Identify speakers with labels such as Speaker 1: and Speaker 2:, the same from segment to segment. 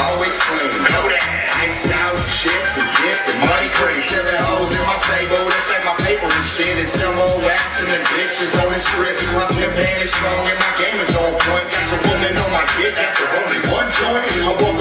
Speaker 1: always clean. Know that. It's out, shit, the gift, the money crazy, Seven hoes in my stable, this ain't my paper and shit. It's some old ass and the bitches on the strip. My pimp hand is strong and my game is on point. Got a woman on my dick after only one joint. I walk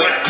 Speaker 1: with.